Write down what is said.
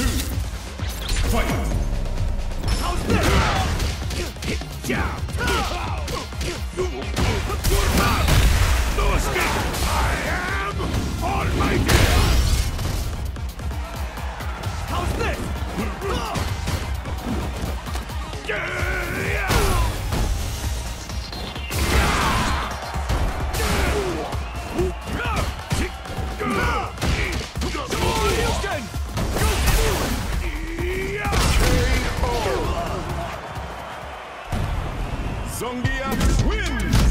Fight. How's this? No Zongia wins!